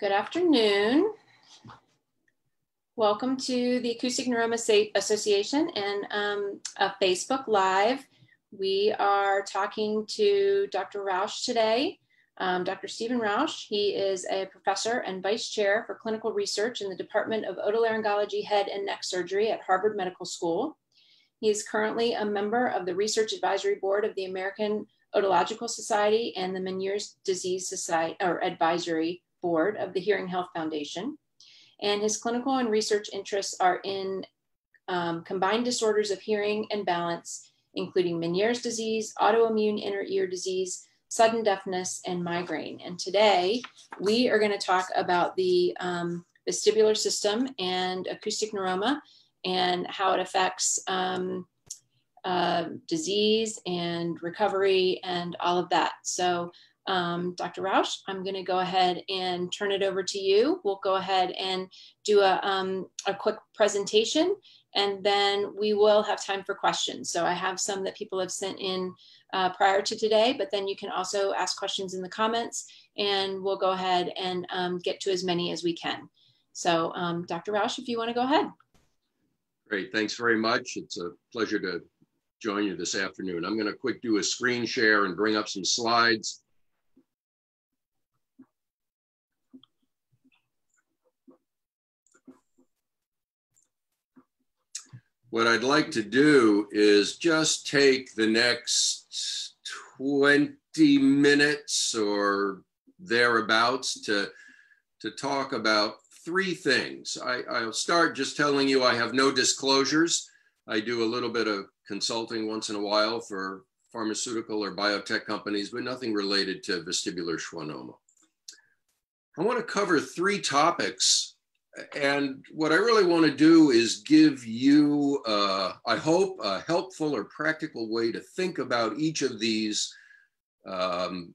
Good afternoon. Welcome to the Acoustic Neuroma Association and um, a Facebook Live. We are talking to Dr. Rauch today. Um, Dr. Steven Rauch, he is a professor and vice chair for clinical research in the Department of Otolaryngology Head and Neck Surgery at Harvard Medical School. He is currently a member of the Research Advisory Board of the American Otological Society and the Meniere's Disease Society or Advisory Board of the Hearing Health Foundation. And his clinical and research interests are in um, combined disorders of hearing and balance, including Meniere's disease, autoimmune inner ear disease, sudden deafness, and migraine. And today we are going to talk about the um, vestibular system and acoustic neuroma and how it affects um, uh, disease and recovery and all of that. So, um, Dr. Rauch, I'm going to go ahead and turn it over to you. We'll go ahead and do a, um, a quick presentation and then we will have time for questions. So I have some that people have sent in uh, prior to today, but then you can also ask questions in the comments and we'll go ahead and um, get to as many as we can. So um, Dr. Rauch, if you want to go ahead. Great, thanks very much. It's a pleasure to join you this afternoon. I'm going to quick do a screen share and bring up some slides. What I'd like to do is just take the next 20 minutes or thereabouts to, to talk about three things. I, I'll start just telling you I have no disclosures. I do a little bit of consulting once in a while for pharmaceutical or biotech companies, but nothing related to vestibular schwannoma. I want to cover three topics. And what I really want to do is give you, uh, I hope, a helpful or practical way to think about each of these um,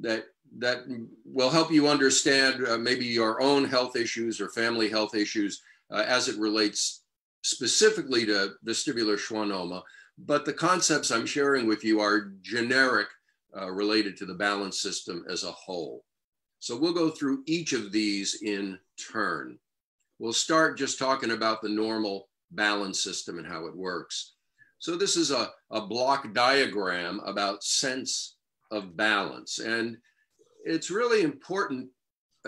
that, that will help you understand uh, maybe your own health issues or family health issues uh, as it relates specifically to vestibular schwannoma, but the concepts I'm sharing with you are generic uh, related to the balance system as a whole. So we'll go through each of these in turn. We'll start just talking about the normal balance system and how it works. So this is a, a block diagram about sense of balance. And it's really important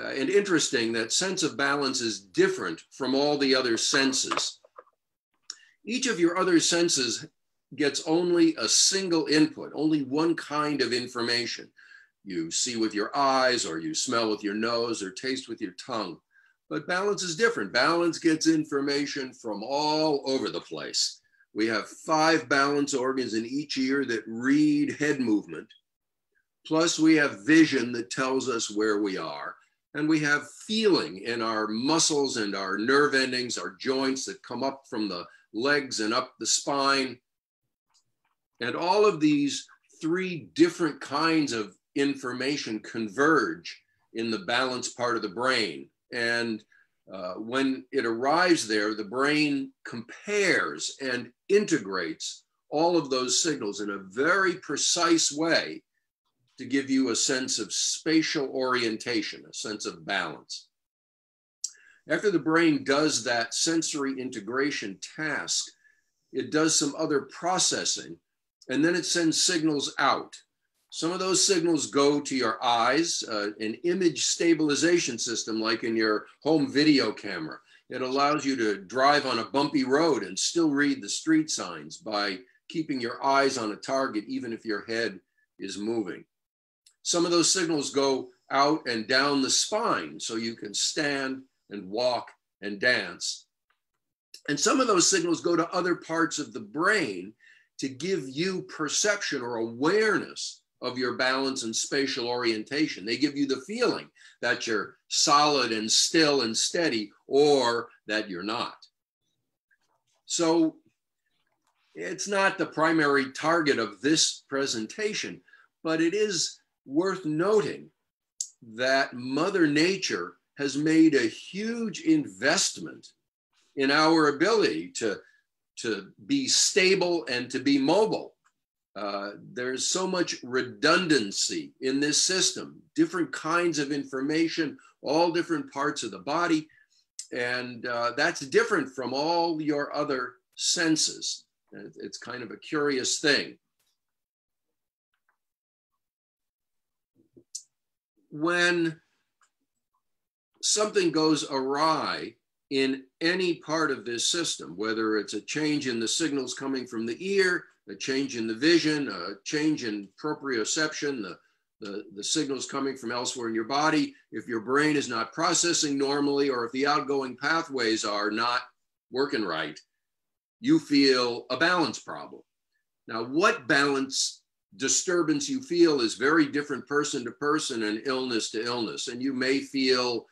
uh, and interesting that sense of balance is different from all the other senses. Each of your other senses gets only a single input, only one kind of information. You see with your eyes, or you smell with your nose, or taste with your tongue. But balance is different. Balance gets information from all over the place. We have five balance organs in each ear that read head movement. Plus, we have vision that tells us where we are. And we have feeling in our muscles and our nerve endings, our joints that come up from the legs and up the spine. And all of these three different kinds of information converge in the balance part of the brain. And uh, when it arrives there, the brain compares and integrates all of those signals in a very precise way to give you a sense of spatial orientation, a sense of balance. After the brain does that sensory integration task, it does some other processing and then it sends signals out. Some of those signals go to your eyes, uh, an image stabilization system like in your home video camera. It allows you to drive on a bumpy road and still read the street signs by keeping your eyes on a target, even if your head is moving. Some of those signals go out and down the spine so you can stand and walk and dance. And some of those signals go to other parts of the brain to give you perception or awareness of your balance and spatial orientation. They give you the feeling that you're solid and still and steady or that you're not. So it's not the primary target of this presentation, but it is worth noting that Mother Nature has made a huge investment in our ability to, to be stable and to be mobile. Uh, there's so much redundancy in this system, different kinds of information, all different parts of the body. And uh, that's different from all your other senses. It's kind of a curious thing. When something goes awry in any part of this system, whether it's a change in the signals coming from the ear, a change in the vision, a change in proprioception, the, the, the signals coming from elsewhere in your body, if your brain is not processing normally, or if the outgoing pathways are not working right, you feel a balance problem. Now, what balance disturbance you feel is very different person to person and illness to illness. And you may feel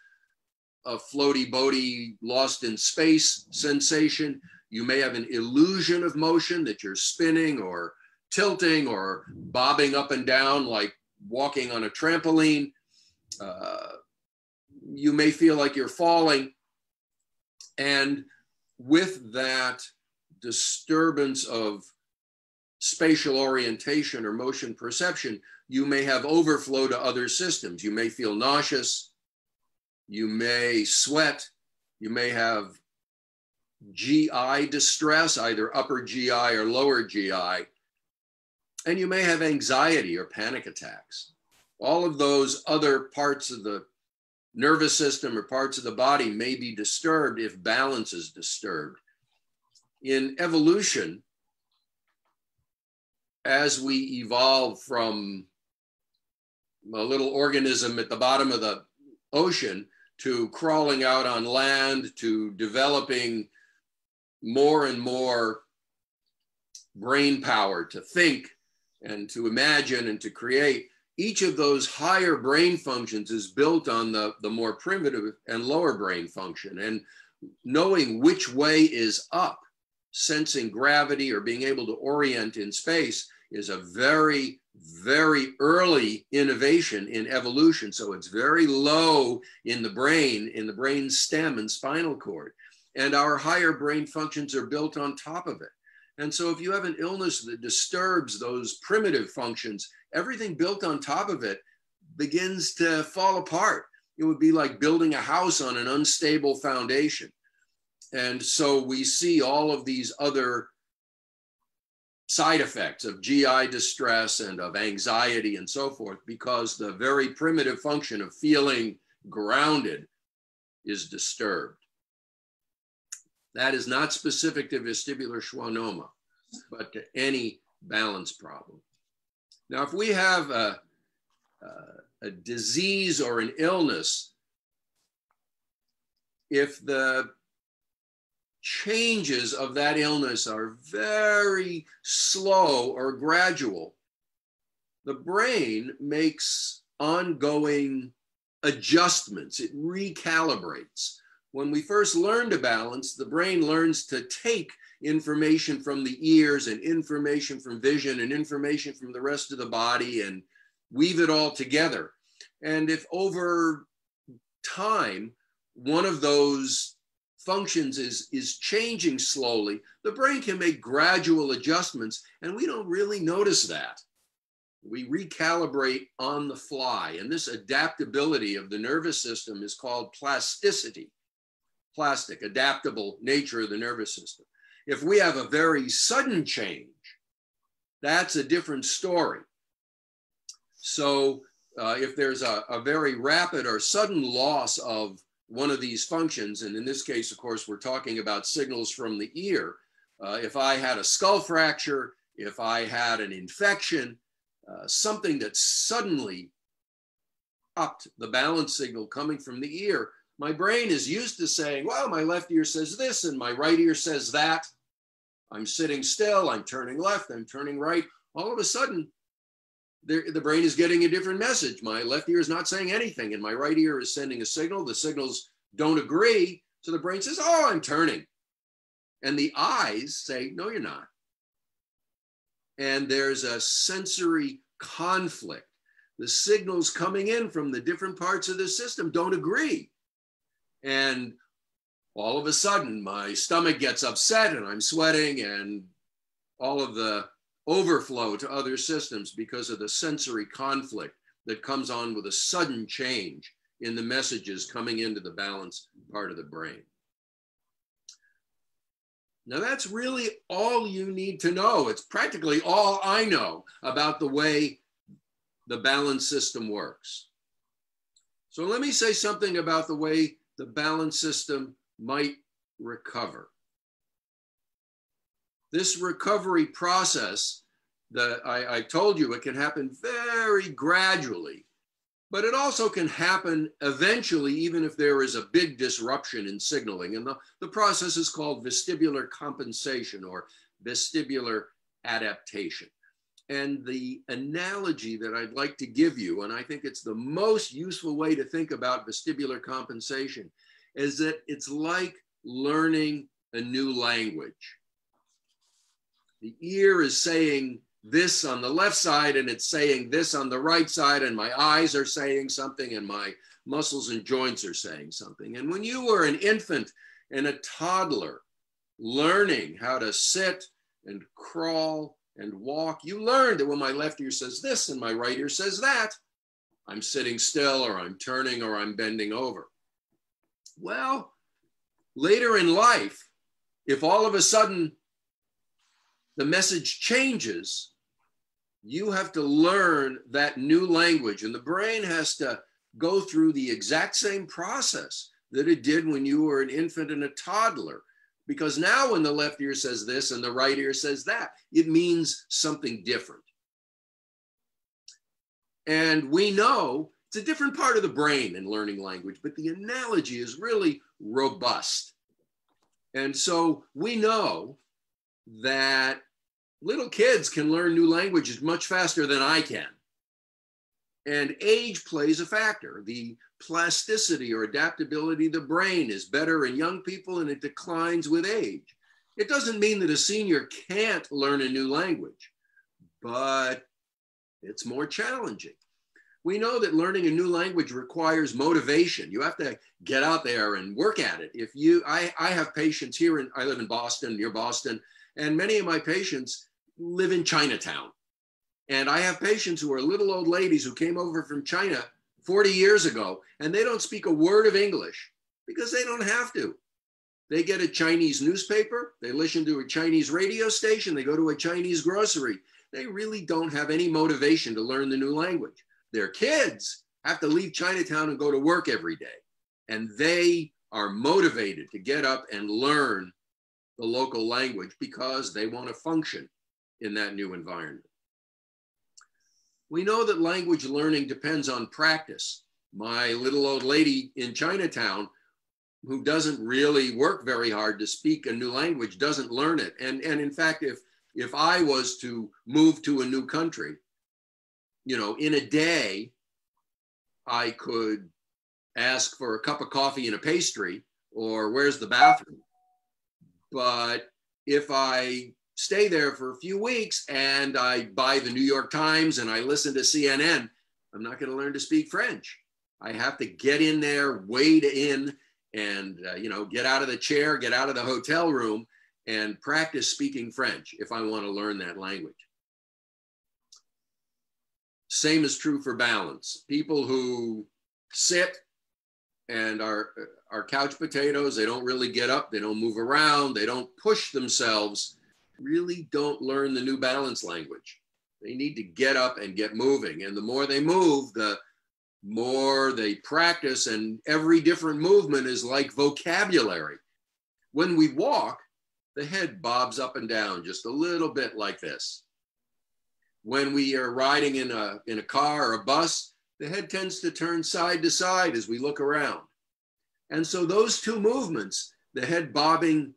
a floaty boaty lost in space sensation. You may have an illusion of motion that you're spinning or tilting or bobbing up and down like walking on a trampoline. Uh, you may feel like you're falling. And with that disturbance of spatial orientation or motion perception, you may have overflow to other systems. You may feel nauseous. You may sweat. You may have GI distress, either upper GI or lower GI. And you may have anxiety or panic attacks. All of those other parts of the nervous system or parts of the body may be disturbed if balance is disturbed. In evolution, as we evolve from a little organism at the bottom of the ocean to crawling out on land to developing more and more brain power to think and to imagine and to create. Each of those higher brain functions is built on the, the more primitive and lower brain function. And knowing which way is up sensing gravity or being able to orient in space is a very very early innovation in evolution. So it's very low in the brain in the brain stem and spinal cord and our higher brain functions are built on top of it. And so if you have an illness that disturbs those primitive functions, everything built on top of it begins to fall apart. It would be like building a house on an unstable foundation. And so we see all of these other side effects of GI distress and of anxiety and so forth because the very primitive function of feeling grounded is disturbed. That is not specific to vestibular schwannoma, but to any balance problem. Now, if we have a, a disease or an illness, if the changes of that illness are very slow or gradual, the brain makes ongoing adjustments, it recalibrates when we first learn to balance, the brain learns to take information from the ears and information from vision and information from the rest of the body and weave it all together. And if over time, one of those functions is, is changing slowly, the brain can make gradual adjustments, and we don't really notice that. We recalibrate on the fly, and this adaptability of the nervous system is called plasticity plastic, adaptable nature of the nervous system. If we have a very sudden change, that's a different story. So uh, if there's a, a very rapid or sudden loss of one of these functions, and in this case, of course, we're talking about signals from the ear. Uh, if I had a skull fracture, if I had an infection, uh, something that suddenly upped the balance signal coming from the ear, my brain is used to saying, well, my left ear says this and my right ear says that. I'm sitting still, I'm turning left, I'm turning right. All of a sudden, the, brain is getting a different message. My left ear is not saying anything, and my right ear is sending a signal. The signals don't agree. So the brain says, Oh, I'm turning. And the eyes say, No, you're not. And there's a sensory conflict. The signals coming in from the different parts of the system don't agree. And all of a sudden, my stomach gets upset and I'm sweating, and all of the overflow to other systems because of the sensory conflict that comes on with a sudden change in the messages coming into the balance part of the brain. Now, that's really all you need to know. It's practically all I know about the way the balance system works. So, let me say something about the way the balance system might recover. This recovery process that I, I told you, it can happen very gradually but it also can happen eventually, even if there is a big disruption in signaling. And the, the process is called vestibular compensation or vestibular adaptation. And the analogy that I'd like to give you, and I think it's the most useful way to think about vestibular compensation, is that it's like learning a new language. The ear is saying this on the left side and it's saying this on the right side, and my eyes are saying something, and my muscles and joints are saying something. And when you were an infant and a toddler learning how to sit and crawl and walk, you learn that when my left ear says this and my right ear says that, I'm sitting still or I'm turning or I'm bending over. Well, later in life, if all of a sudden the message changes, you have to learn that new language. And the brain has to go through the exact same process that it did when you were an infant and a toddler. Because now, when the left ear says this and the right ear says that, it means something different. And we know it's a different part of the brain in learning language, but the analogy is really robust. And so we know that little kids can learn new languages much faster than I can. And age plays a factor. The plasticity or adaptability of the brain is better in young people and it declines with age. It doesn't mean that a senior can't learn a new language, but it's more challenging. We know that learning a new language requires motivation. You have to get out there and work at it. If you, I, I have patients here in, I live in Boston, near Boston, and many of my patients live in Chinatown. And I have patients who are little old ladies who came over from China 40 years ago, and they don't speak a word of English because they don't have to. They get a Chinese newspaper, they listen to a Chinese radio station, they go to a Chinese grocery. They really don't have any motivation to learn the new language. Their kids have to leave Chinatown and go to work every day. And they are motivated to get up and learn the local language because they want to function in that new environment. We know that language learning depends on practice. My little old lady in Chinatown, who doesn't really work very hard to speak a new language, doesn't learn it. And, and in fact, if, if I was to move to a new country, you know, in a day, I could ask for a cup of coffee and a pastry, or where's the bathroom? But if I stay there for a few weeks and I buy the New York Times and I listen to CNN, I'm not going to learn to speak French. I have to get in there, wade in, and uh, you know, get out of the chair, get out of the hotel room, and practice speaking French if I want to learn that language. Same is true for balance. People who sit and are are couch potatoes, they don't really get up, they don't move around, they don't push themselves really don't learn the new balance language. They need to get up and get moving. And the more they move, the more they practice. And every different movement is like vocabulary. When we walk, the head bobs up and down just a little bit like this. When we are riding in a, in a car or a bus, the head tends to turn side to side as we look around. And so those two movements, the head bobbing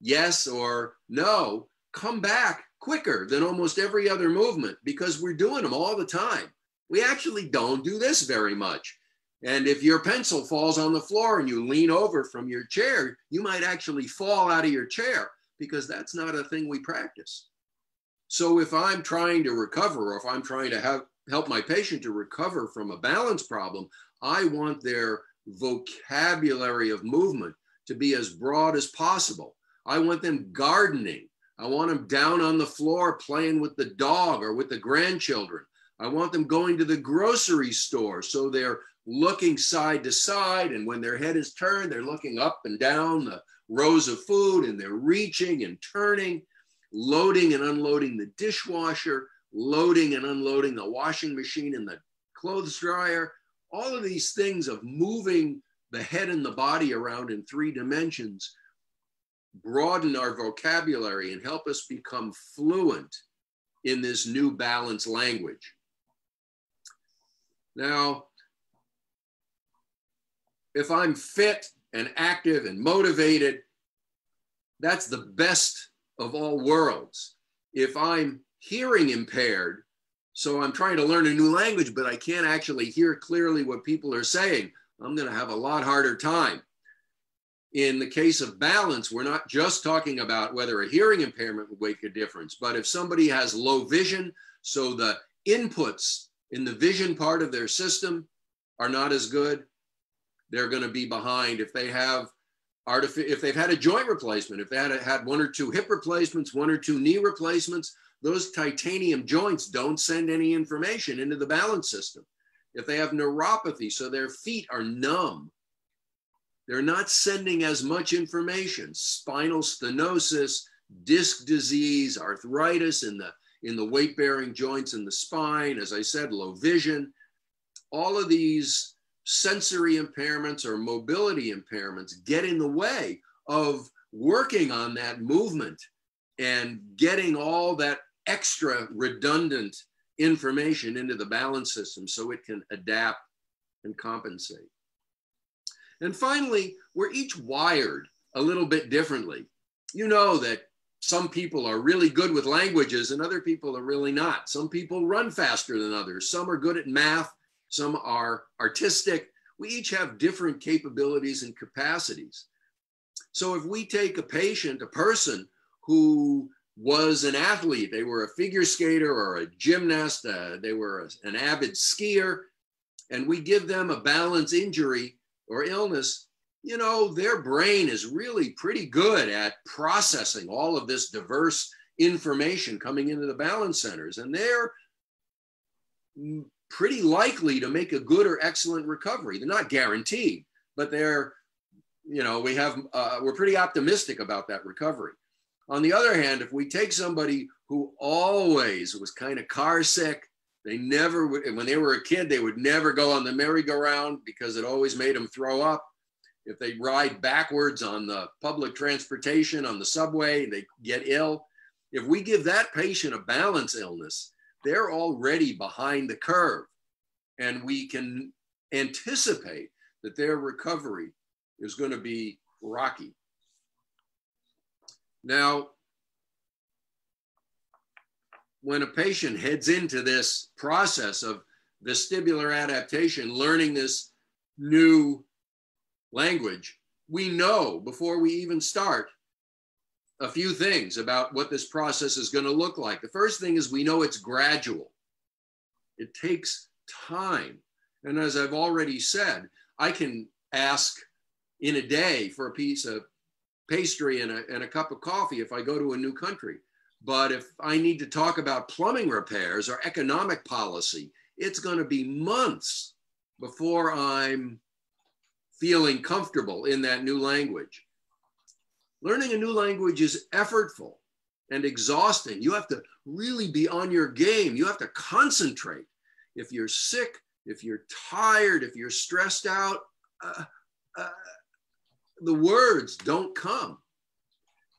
yes or no, come back quicker than almost every other movement because we're doing them all the time. We actually don't do this very much. And if your pencil falls on the floor and you lean over from your chair, you might actually fall out of your chair because that's not a thing we practice. So if I'm trying to recover or if I'm trying to have, help my patient to recover from a balance problem, I want their vocabulary of movement to be as broad as possible. I want them gardening. I want them down on the floor playing with the dog or with the grandchildren. I want them going to the grocery store so they're looking side to side. And when their head is turned, they're looking up and down the rows of food and they're reaching and turning, loading and unloading the dishwasher, loading and unloading the washing machine and the clothes dryer. All of these things of moving the head and the body around in three dimensions broaden our vocabulary and help us become fluent in this new balance language. Now, if I'm fit and active and motivated, that's the best of all worlds. If I'm hearing impaired, so I'm trying to learn a new language, but I can't actually hear clearly what people are saying, I'm going to have a lot harder time in the case of balance, we're not just talking about whether a hearing impairment would make a difference, but if somebody has low vision, so the inputs in the vision part of their system are not as good, they're going to be behind. If they have artific- if they've had a joint replacement, if they had, a, had one or two hip replacements, one or two knee replacements, those titanium joints don't send any information into the balance system. If they have neuropathy, so their feet are numb, they're not sending as much information. Spinal stenosis, disc disease, arthritis in the, in the weight bearing joints in the spine, as I said, low vision. All of these sensory impairments or mobility impairments get in the way of working on that movement and getting all that extra redundant information into the balance system so it can adapt and compensate. And finally, we're each wired a little bit differently. You know that some people are really good with languages and other people are really not. Some people run faster than others. Some are good at math. Some are artistic. We each have different capabilities and capacities. So if we take a patient, a person who was an athlete, they were a figure skater or a gymnast, uh, they were a, an avid skier, and we give them a balance injury, or illness, you know, their brain is really pretty good at processing all of this diverse information coming into the balance centers. And they're pretty likely to make a good or excellent recovery. They're not guaranteed, but they're, you know, we have, uh, we're pretty optimistic about that recovery. On the other hand, if we take somebody who always was kind of car sick, they never would, when they were a kid, they would never go on the merry-go-round because it always made them throw up. If they ride backwards on the public transportation, on the subway, they get ill. If we give that patient a balance illness, they're already behind the curve. And we can anticipate that their recovery is going to be rocky. Now, when a patient heads into this process of vestibular adaptation, learning this new language, we know before we even start a few things about what this process is going to look like. The first thing is we know it's gradual, it takes time. And as I've already said, I can ask in a day for a piece of pastry and a, and a cup of coffee if I go to a new country. But if I need to talk about plumbing repairs or economic policy, it's going to be months before I'm feeling comfortable in that new language. Learning a new language is effortful and exhausting. You have to really be on your game. You have to concentrate. If you're sick, if you're tired, if you're stressed out, uh, uh, the words don't come.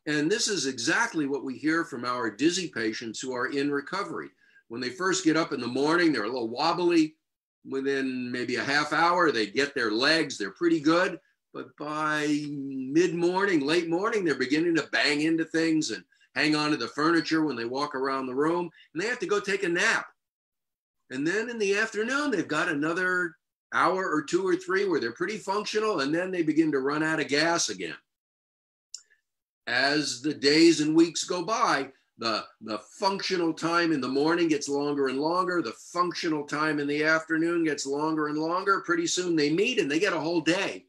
And this is exactly what we hear from our dizzy patients who are in recovery. When they first get up in the morning, they're a little wobbly. Within maybe a half hour, they get their legs, they're pretty good. But by mid morning, late morning, they're beginning to bang into things and hang on to the furniture when they walk around the room. And they have to go take a nap. And then in the afternoon, they've got another hour or two or three where they're pretty functional. And then they begin to run out of gas again as the days and weeks go by, the, the functional time in the morning gets longer and longer. The functional time in the afternoon gets longer and longer. Pretty soon they meet and they get a whole day.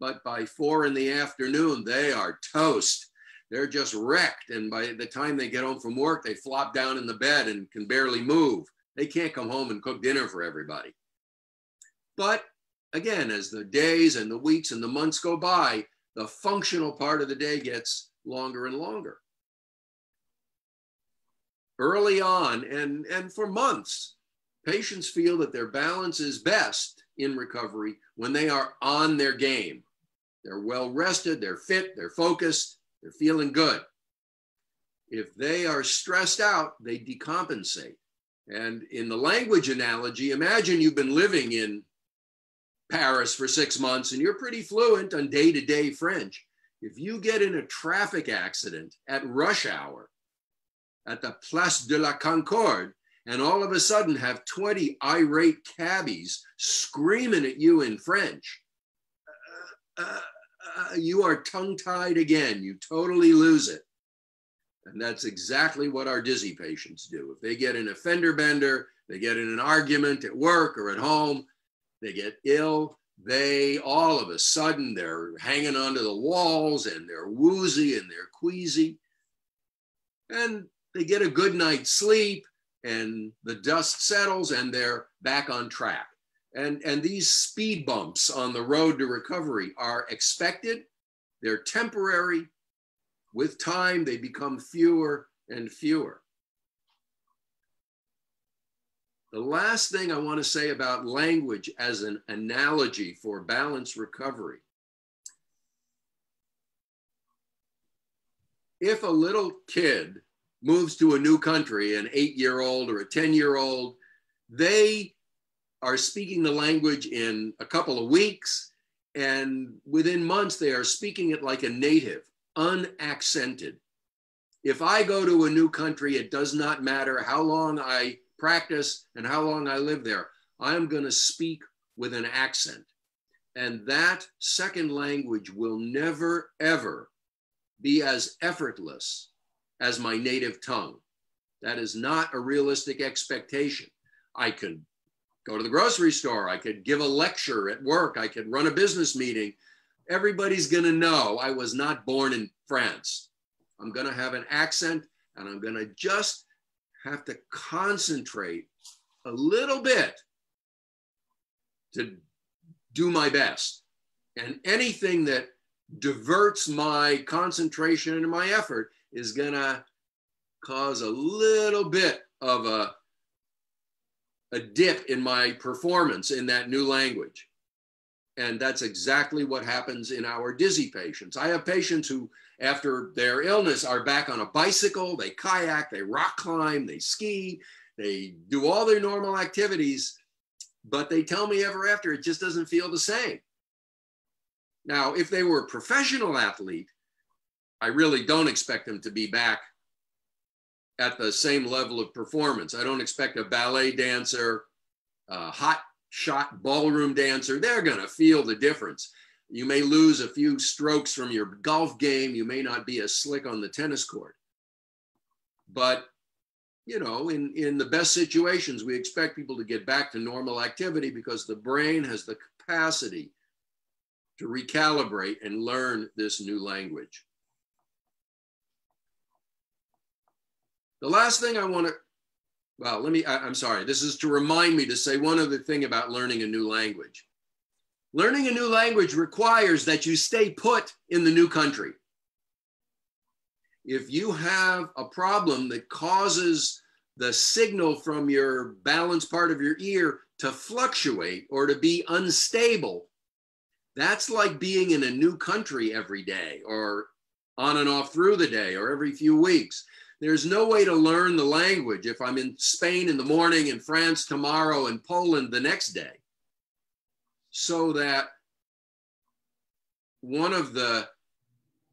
But by four in the afternoon, they are toast. they're just wrecked. And by the time they get home from work, they flop down in the bed and can barely move. They can't come home and cook dinner for everybody. But again, as the days and the weeks and the months go by, the functional part of the day gets longer and longer. Early on, and, and for months, patients feel that their balance is best in recovery when they are on their game. They're well rested, they're fit, they're focused, they're feeling good. If they are stressed out, they decompensate. And in the language analogy, imagine you've been living in Paris for six months and you're pretty fluent on day to day French. If you get in a traffic accident at rush hour at the Place de la Concorde, and all of a sudden have 20 irate cabbies screaming at you in French, uh, uh, uh, you are tongue tied again. You totally lose it. And that's exactly what our dizzy patients do. If they get in a fender bender, they get in an argument at work or at home, they get ill, they all of a sudden they're hanging onto the walls and they're woozy and they're queasy. And they get a good night's sleep and the dust settles and they're back on track. And, and these speed bumps on the road to recovery are expected, they're temporary. With time, they become fewer and fewer. The last thing I want to say about language as an analogy for balance recovery. If a little kid moves to a new country, an eight year old or a 10 year old, they are speaking the language in a couple of weeks. And within months, they are speaking it like a native, unaccented. If I go to a new country, it does not matter how long I practice and how long I live there. I'm going to speak with an accent. And that second language will never, ever be as effortless as my native tongue. That is not a realistic expectation. I could go to the grocery store. I could give a lecture at work. I could run a business meeting. Everybody's going to know I was not born in France. I'm going to have an accent and I'm going to just have to concentrate a little bit to do my best. And anything that diverts my concentration and my effort is going to cause a little bit of a a dip in my performance in that new language. And that's exactly what happens in our dizzy patients. I have patients who, after their illness, are back on a bicycle, they kayak, they rock climb, they ski, they do all their normal activities, but they tell me ever after it just doesn't feel the same. Now, if they were a professional athlete, I really don't expect them to be back at the same level of performance. I don't expect a ballet dancer, a hot shot ballroom dancer, they're going to feel the difference. You may lose a few strokes from your golf game. You may not be as slick on the tennis court. But, you know, in, in the best situations, we expect people to get back to normal activity because the brain has the capacity to recalibrate and learn this new language. The last thing I want to, well, let me, I, I'm sorry, this is to remind me to say one other thing about learning a new language. Learning a new language requires that you stay put in the new country. If you have a problem that causes the signal from your balanced part of your ear to fluctuate or to be unstable, that's like being in a new country every day or on and off through the day or every few weeks. There's no way to learn the language if I'm in Spain in the morning, in France tomorrow, and Poland the next day. So that one of the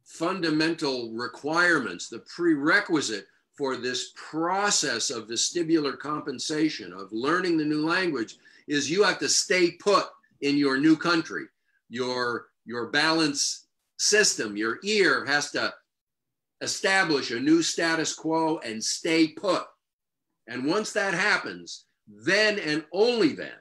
fundamental requirements, the prerequisite for this process of vestibular compensation, of learning the new language, is you have to stay put in your new country. Your, your balance system, your ear has to establish a new status quo and stay put. And once that happens, then and only then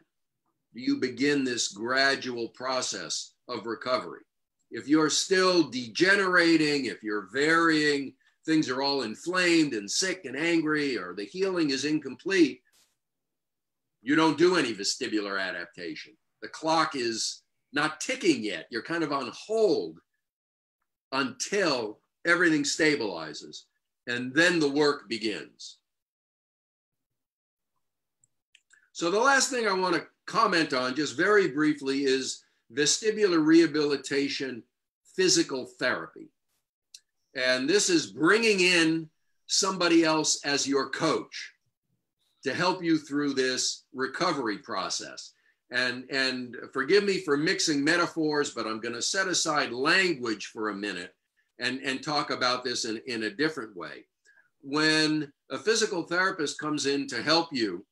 you begin this gradual process of recovery. If you're still degenerating, if you're varying, things are all inflamed and sick and angry, or the healing is incomplete, you don't do any vestibular adaptation. The clock is not ticking yet. You're kind of on hold until everything stabilizes. And then the work begins. So the last thing I want to comment on just very briefly is vestibular rehabilitation physical therapy. And this is bringing in somebody else as your coach to help you through this recovery process. And, and forgive me for mixing metaphors, but I'm going to set aside language for a minute and, and talk about this in, in a different way. When a physical therapist comes in to help you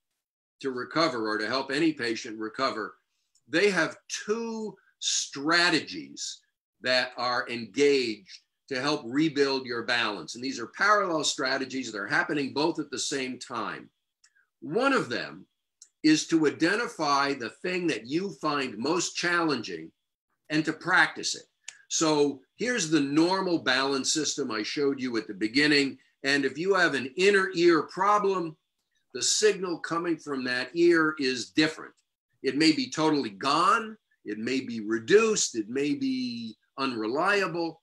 to recover or to help any patient recover, they have two strategies that are engaged to help rebuild your balance. And these are parallel strategies that are happening both at the same time. One of them is to identify the thing that you find most challenging and to practice it. So here's the normal balance system I showed you at the beginning. And if you have an inner ear problem, the signal coming from that ear is different. It may be totally gone, it may be reduced, it may be unreliable,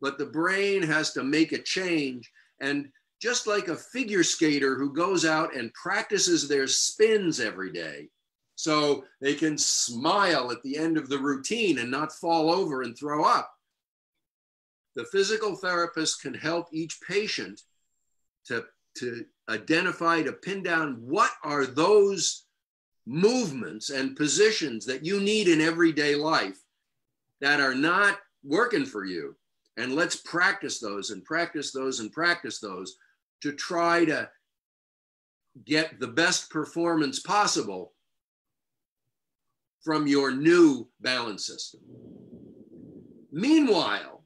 but the brain has to make a change. And just like a figure skater who goes out and practices their spins every day, so they can smile at the end of the routine and not fall over and throw up. The physical therapist can help each patient to, to identify, to pin down what are those movements and positions that you need in everyday life that are not working for you. And let's practice those and practice those and practice those to try to get the best performance possible from your new balance system. Meanwhile,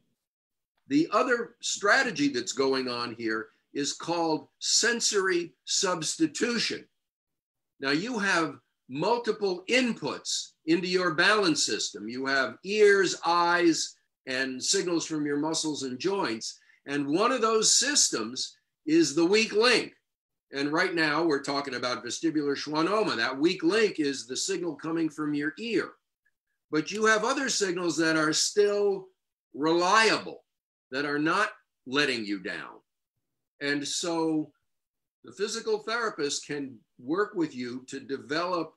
the other strategy that's going on here is called sensory substitution. Now, you have multiple inputs into your balance system. You have ears, eyes, and signals from your muscles and joints. And one of those systems is the weak link. And right now we're talking about vestibular schwannoma. That weak link is the signal coming from your ear. But you have other signals that are still reliable, that are not letting you down. And so the physical therapist can work with you to develop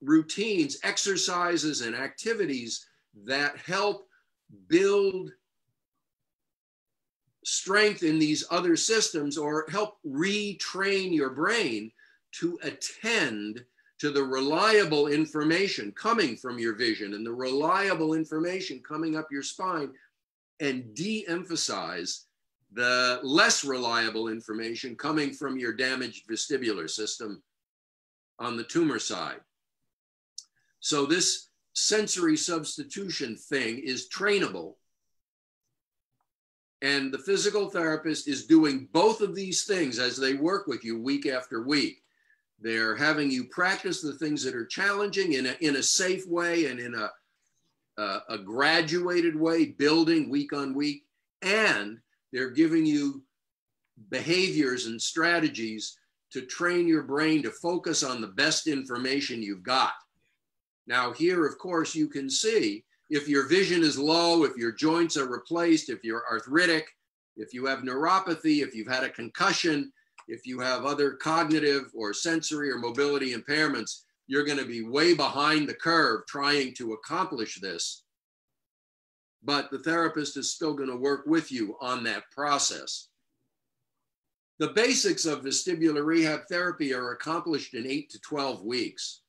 routines, exercises, and activities that help build strength in these other systems or help retrain your brain to attend to the reliable information coming from your vision and the reliable information coming up your spine and de emphasize the less reliable information coming from your damaged vestibular system on the tumor side. So, this sensory substitution thing is trainable and the physical therapist is doing both of these things as they work with you week after week. They're having you practice the things that are challenging in a, in a safe way and in a, a, a graduated way, building week on week. And they're giving you behaviors and strategies to train your brain to focus on the best information you've got. Now, here, of course, you can see if your vision is low, if your joints are replaced, if you're arthritic, if you have neuropathy, if you've had a concussion, if you have other cognitive or sensory or mobility impairments, you're going to be way behind the curve trying to accomplish this. But the therapist is still going to work with you on that process. The basics of vestibular rehab therapy are accomplished in eight to 12 weeks.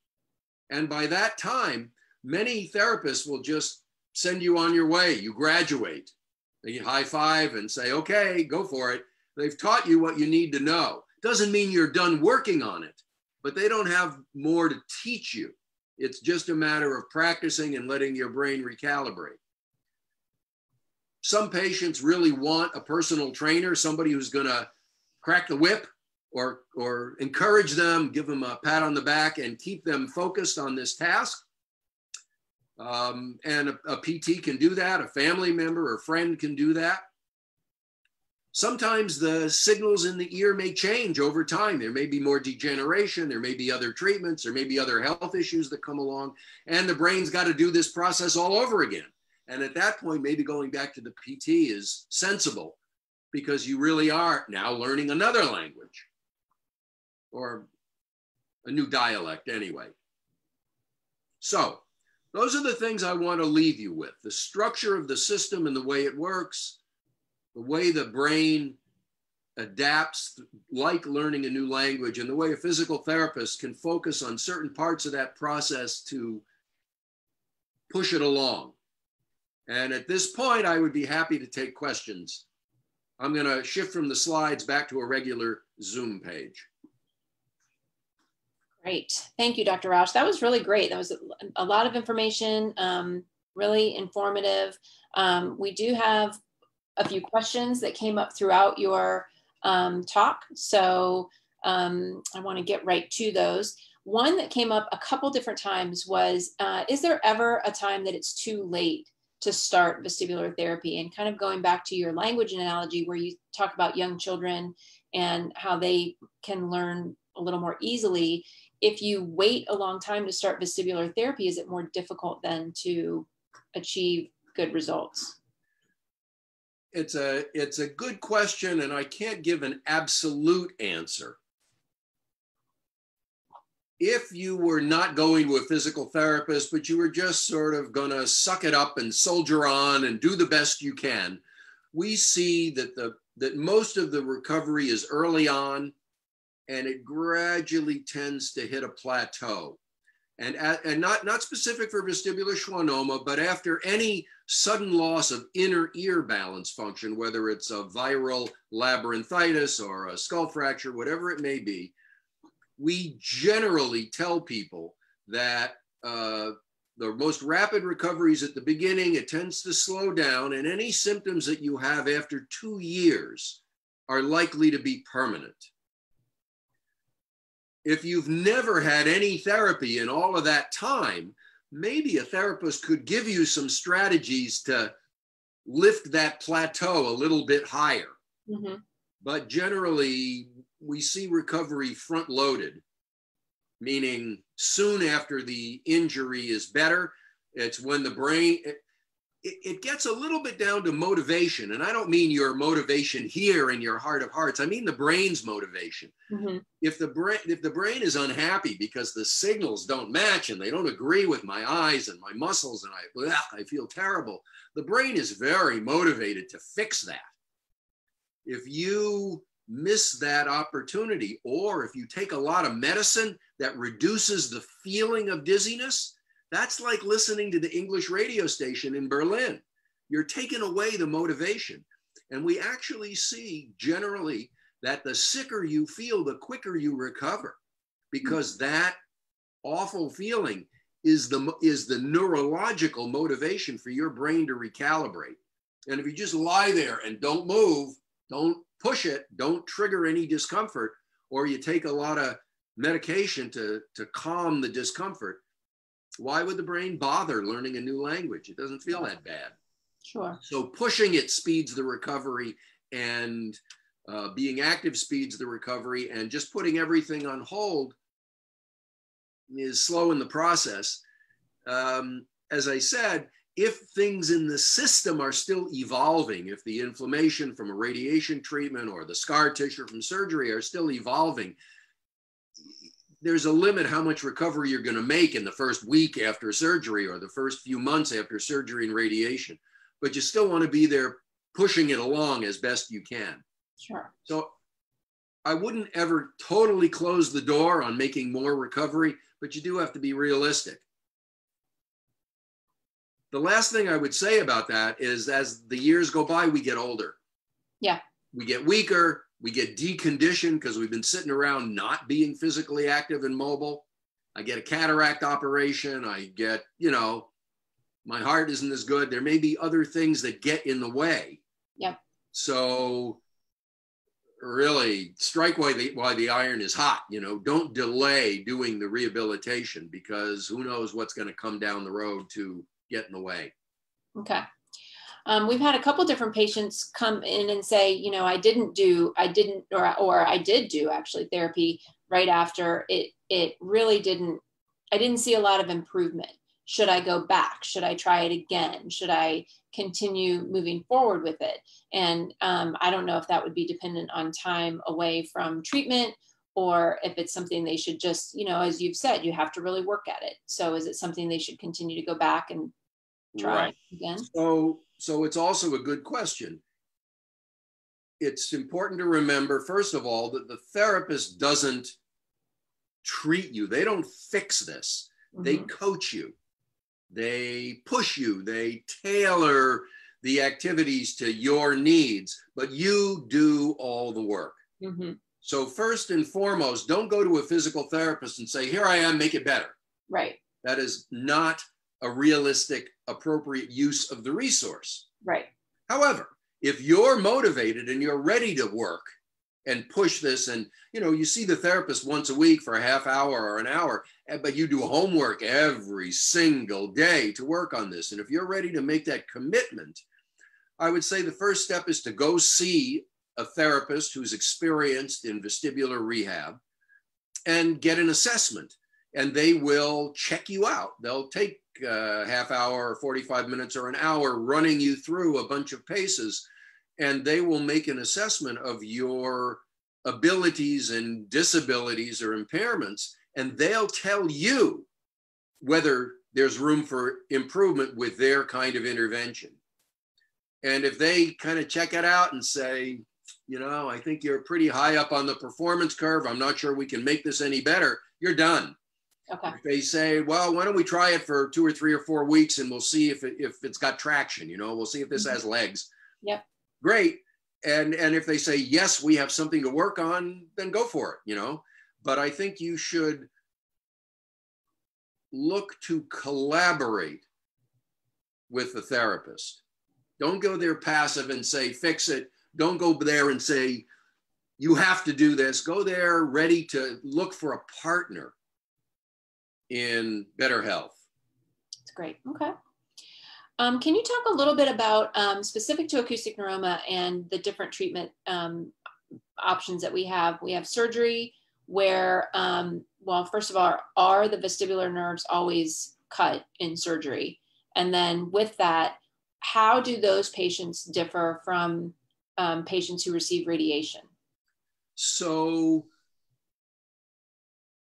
And by that time, many therapists will just send you on your way. You graduate, they high five and say, okay, go for it. They've taught you what you need to know. Doesn't mean you're done working on it, but they don't have more to teach you. It's just a matter of practicing and letting your brain recalibrate. Some patients really want a personal trainer, somebody who's going to crack the whip or, or encourage them, give them a pat on the back, and keep them focused on this task. Um, and a, a PT can do that, a family member or friend can do that. Sometimes the signals in the ear may change over time. There may be more degeneration, there may be other treatments, there may be other health issues that come along, and the brain's got to do this process all over again. And at that point, maybe going back to the PT is sensible because you really are now learning another language or a new dialect anyway. So, those are the things I want to leave you with the structure of the system and the way it works, the way the brain adapts, like learning a new language, and the way a physical therapist can focus on certain parts of that process to push it along. And at this point, I would be happy to take questions. I'm going to shift from the slides back to a regular Zoom page. Great. Thank you, Dr. Rauch. That was really great. That was a, lot of information, um, really informative. Um, we do have a few questions that came up throughout your um, talk. So um, I want to get right to those. One that came up a couple different times was, uh, is there ever a time that it's too late to start vestibular therapy? And kind of going back to your language analogy where you talk about young children and how they can learn a little more easily if you wait a long time to start vestibular therapy, is it more difficult then to achieve good results? It's a it's a good question, and I can't give an absolute answer. If you were not going to a physical therapist, but you were just sort of going to suck it up and soldier on and do the best you can, we see that the that most of the recovery is early on and it gradually tends to hit a plateau. And, and not, not specific for vestibular schwannoma, but after any sudden loss of inner ear balance function, whether it's a viral labyrinthitis or a skull fracture, whatever it may be, we generally tell people that uh, the most rapid recoveries at the beginning, it tends to slow down, and any symptoms that you have after two years are likely to be permanent if you've never had any therapy in all of that time, maybe a therapist could give you some strategies to lift that plateau a little bit higher. Mm-hmm. But generally, we see recovery front loaded, meaning soon after the injury is better. It's when the brain, it, it, gets a little bit down to motivation. And I don't mean your motivation here in your heart of hearts. I mean the brain's motivation. Mm-hmm. If the brain if the brain is unhappy because the signals don't match and they don't agree with my eyes and my muscles and I ugh, I feel terrible, the brain is very motivated to fix that. If you miss that opportunity or if you take a lot of medicine that reduces the feeling of dizziness, that's like listening to the English radio station in Berlin. You're taking away the motivation. And we actually see generally that the sicker you feel, the quicker you recover, because that awful feeling is the, is the neurological motivation for your brain to recalibrate. And if you just lie there and don't move, don't push it, don't trigger any discomfort, or you take a lot of medication to, to calm the discomfort, why would the brain bother learning a new language? It doesn't feel that bad. Sure. So pushing it speeds the recovery and uh, being active speeds the recovery and just putting everything on hold is slow in the process. Um, as I said, if things in the system are still evolving, if the inflammation from a radiation treatment or the scar tissue from surgery are still evolving, there's a limit how much recovery you're going to make in the first week after surgery or the first few months after surgery and radiation. But you still want to be there pushing it along as best you can. Sure. So I wouldn't ever totally close the door on making more recovery, but you do have to be realistic. The last thing I would say about that is as the years go by, we get older. Yeah. We get weaker, we get deconditioned because we've been sitting around not being physically active and mobile. I get a cataract operation. I get, you know, my heart isn't as good. There may be other things that get in the way. Yep. So really strike while the, while the iron is hot. You know, don't delay doing the rehabilitation because who knows what's going to come down the road to get in the way. Okay. Um, we've had a couple different patients come in and say, you know, I didn't do, I didn't, or, or I did do actually therapy right after it, it really didn't, I didn't see a lot of improvement. Should I go back? Should I try it again? Should I continue moving forward with it? And um, I don't know if that would be dependent on time away from treatment or if it's something they should just, you know, as you've said, you have to really work at it. So is it something they should continue to go back and try right. again? So, so it's also a good question. It's important to remember, first of all, that the therapist doesn't treat you. They don't fix this. Mm-hmm. They coach you. They push you. They tailor the activities to your needs, but you do all the work. Mm-hmm. So, first and foremost, don't go to a physical therapist and say, Here I am, make it better. Right. That is not a realistic, appropriate use of the resource. Right. However, if you're motivated and you're ready to work and push this, and you know, you see the therapist once a week for a half hour or an hour, eh, but you do homework every single day to work on this. And if you're ready to make that commitment, I would say the first step is to go see a therapist who's experienced in vestibular rehab and get an assessment. And they will check you out. They'll take a half hour or 45 minutes or an hour running you through a bunch of paces, and they will make an assessment of your abilities and disabilities or impairments. And they'll tell you whether there's room for improvement with their kind of intervention. And if they kind of check it out and say, you know, I think you're pretty high up on the performance curve. I'm not sure we can make this any better. You're done. Okay. If they say, well, why don't we try it for two or three or four weeks and we'll see if it, if it's got traction, you know, we'll see if this mm-hmm. has legs. Yep. Great. And and if they say yes, we have something to work on, then go for it, you know. But I think you should look to collaborate with the therapist. Don't go there passive and say, fix it don't go there and say, you have to do this. Go there ready to look for a partner in better health. That's great. Okay. Um, can you talk a little bit about um, specific to acoustic neuroma and the different treatment um, options that we have? We have surgery where, um, well, first of all, are the vestibular nerves always cut in surgery? And then with that, how do those patients differ from um, patients who receive radiation? So,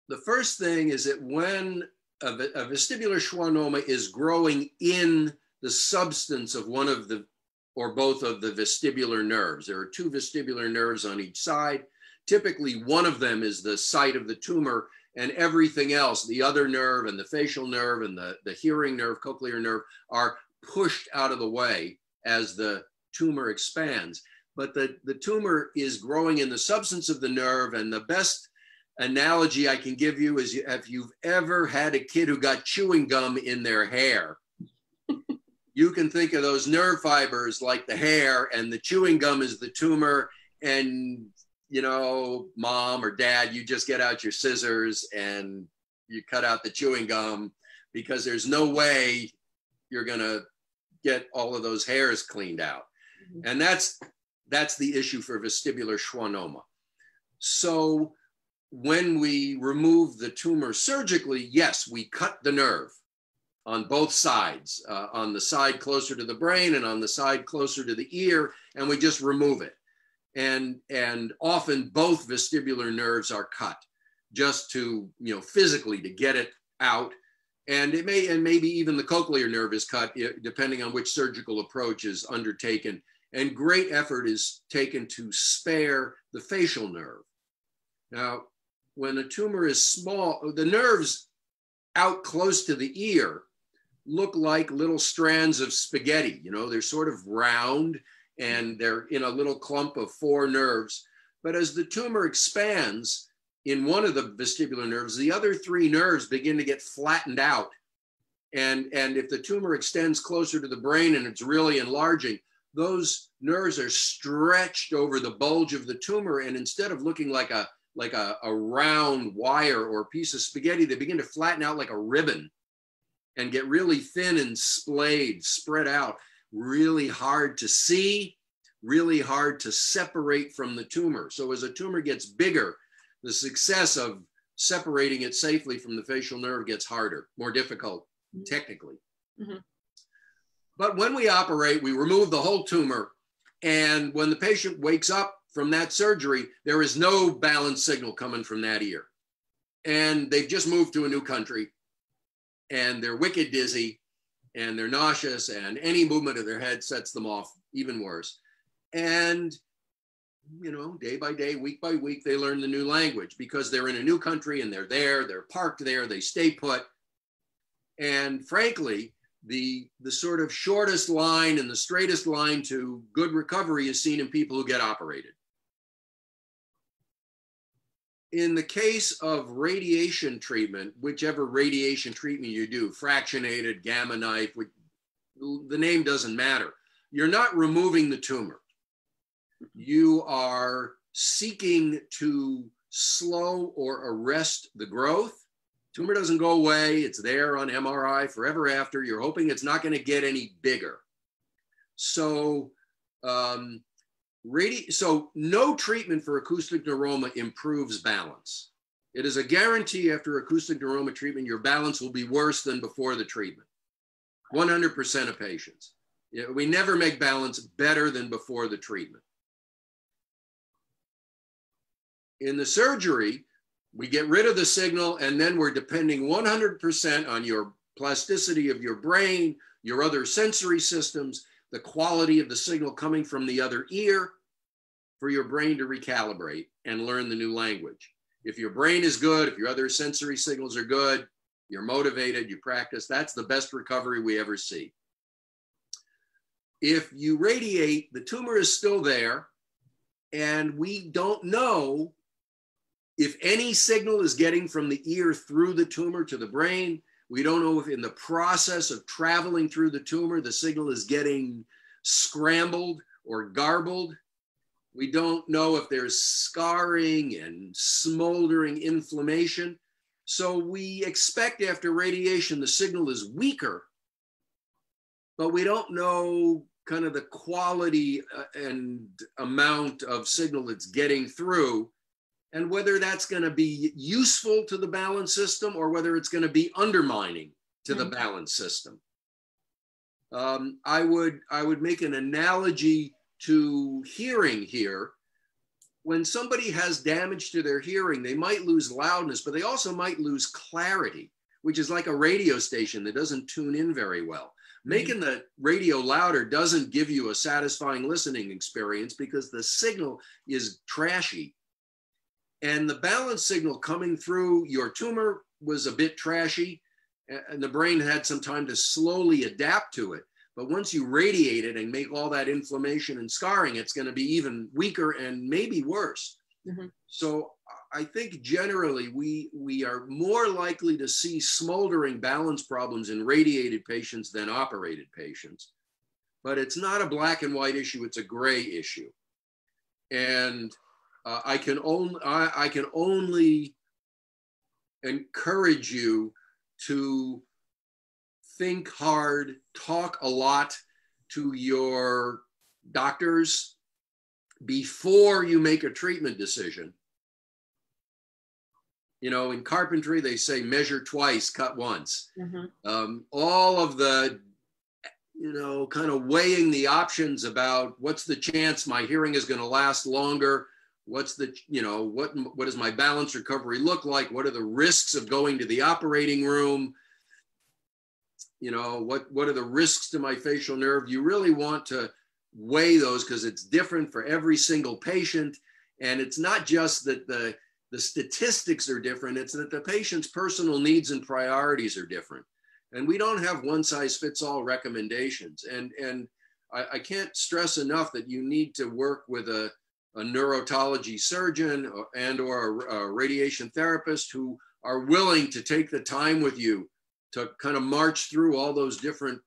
the first thing is that when a, a vestibular schwannoma is growing in the substance of one of the or both of the vestibular nerves, there are two vestibular nerves on each side. Typically, one of them is the site of the tumor, and everything else, the other nerve and the facial nerve and the, the hearing nerve, cochlear nerve, are pushed out of the way as the tumor expands but the, the tumor is growing in the substance of the nerve. And the best analogy I can give you is if you've ever had a kid who got chewing gum in their hair, you can think of those nerve fibers like the hair, and the chewing gum is the tumor. And, you know, mom or dad, you just get out your scissors and you cut out the chewing gum because there's no way you're going to get all of those hairs cleaned out. Mm-hmm. And that's that's the issue for vestibular schwannoma. So when we remove the tumor surgically, yes, we cut the nerve on both sides, uh, on the side closer to the brain and on the side closer to the ear, and we just remove it. And, and often both vestibular nerves are cut just to, you know, physically to get it out. And it may, and maybe even the cochlear nerve is cut depending on which surgical approach is undertaken and great effort is taken to spare the facial nerve. Now, when a tumor is small, the nerves out close to the ear look like little strands of spaghetti. You know, they're sort of round and they're in a little clump of four nerves. But as the tumor expands in one of the vestibular nerves, the other three nerves begin to get flattened out. And, and if the tumor extends closer to the brain and it's really enlarging, those nerves are stretched over the bulge of the tumor. And instead of looking like a like a, a round wire or piece of spaghetti, they begin to flatten out like a ribbon and get really thin and splayed, spread out, really hard to see, really hard to separate from the tumor. So as a tumor gets bigger, the success of separating it safely from the facial nerve gets harder, more difficult mm-hmm. technically. Mm-hmm. But when we operate, we remove the whole tumor. And when the patient wakes up from that surgery, there is no balance signal coming from that ear. And they've just moved to a new country and they're wicked dizzy and they're nauseous and any movement of their head sets them off even worse. And you know, day by day, week by week, they learn the new language because they're in a new country and they're there, they're parked there, they stay put. And frankly, the, the sort of shortest line and the straightest line to good recovery is seen in people who get operated. In the case of radiation treatment, whichever radiation treatment you do, fractionated, gamma knife, the name doesn't matter. You're not removing the tumor. You are seeking to slow or arrest the growth Tumor doesn't go away. It's there on MRI forever after. You're hoping it's not going to get any bigger. So, um, radi- so no treatment for acoustic neuroma improves balance. It is a guarantee after acoustic neuroma treatment, your balance will be worse than before the treatment. 100% of patients. We never make balance better than before the treatment. In the surgery, we get rid of the signal and then we're depending 100% on your plasticity of your brain, your other sensory systems, the quality of the signal coming from the other ear for your brain to recalibrate and learn the new language. If your brain is good, if your other sensory signals are good, you're motivated, you practice, that's the best recovery we ever see. If you radiate, the tumor is still there, and we don't know if any signal is getting from the ear through the tumor to the brain, we don't know if in the process of traveling through the tumor, the signal is getting scrambled or garbled. We don't know if there's scarring and smoldering inflammation. So we expect after radiation, the signal is weaker, but we don't know kind of the quality uh, and amount of signal that's getting through and whether that's going to be useful to the balance system or whether it's going to be undermining to the mm-hmm. balance system. Um, I would I would make an analogy to hearing here. When somebody has damage to their hearing, they might lose loudness, but they also might lose clarity, which is like a radio station that doesn't tune in very well. Mm-hmm. Making the radio louder doesn't give you a satisfying listening experience because the signal is trashy and the balance signal coming through your tumor was a bit trashy, and the brain had some time to slowly adapt to it. But once you radiate it and make all that inflammation and scarring, it's going to be even weaker and maybe worse. Mm-hmm. So I think generally we we are more likely to see smoldering balance problems in radiated patients than operated patients. But it's not a black and white issue; it's a gray issue. And uh, I can only I, I can only encourage you to think hard, talk a lot to your doctors before you make a treatment decision. You know, in carpentry, they say measure twice, cut once. Mm-hmm. Um, all of the, you know, kind of weighing the options about what's the chance my hearing is going to last longer what's the you know what what does my balance recovery look like what are the risks of going to the operating room you know what what are the risks to my facial nerve? You really want to weigh those because it's different for every single patient. And it's not just that the the statistics are different it's that the patient's personal needs and priorities are different. And we don't have one size fits all recommendations. And and I, I can't stress enough that you need to work with a a neurotology surgeon and or a, a radiation therapist who are willing to take the time with you to kind of march through all those different